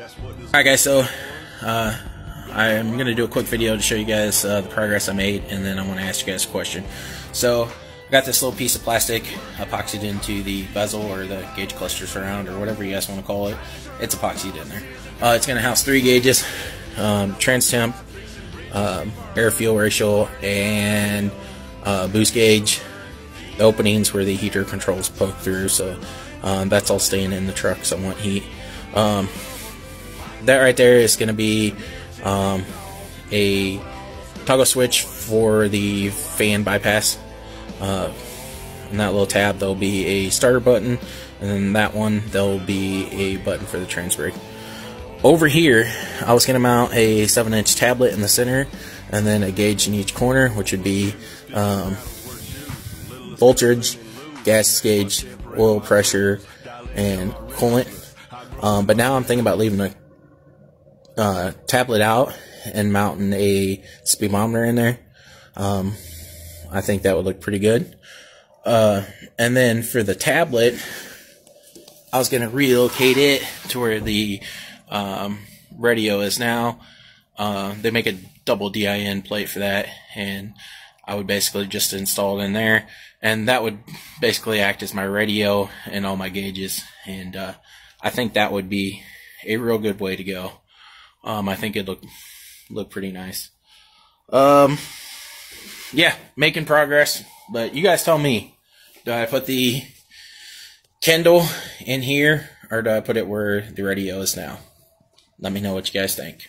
Alright guys, so uh, I'm going to do a quick video to show you guys uh, the progress I made and then I want to ask you guys a question. So I got this little piece of plastic epoxied into the bezel or the gauge cluster surround or whatever you guys want to call it. It's epoxied in there. Uh, it's going to house three gauges, um, trans temp, um, air fuel ratio, and uh, boost gauge. The openings where the heater controls poke through, so um, that's all staying in the truck, so I want heat. That right there is going to be um, a toggle switch for the fan bypass. Uh, in that little tab, there'll be a starter button, and then that one, there'll be a button for the trans brake. Over here, I was going to mount a 7 inch tablet in the center, and then a gauge in each corner, which would be um, voltage, gas gauge, oil pressure, and coolant. Um, but now I'm thinking about leaving the uh, tablet out and mounting a speedometer in there. Um, I think that would look pretty good. Uh, and then for the tablet, I was going to relocate it to where the um, radio is now. Uh, they make a double DIN plate for that, and I would basically just install it in there, and that would basically act as my radio and all my gauges. And uh, I think that would be a real good way to go. Um, I think it look look pretty nice. Um, yeah, making progress. But you guys tell me, do I put the Kindle in here, or do I put it where the radio is now? Let me know what you guys think.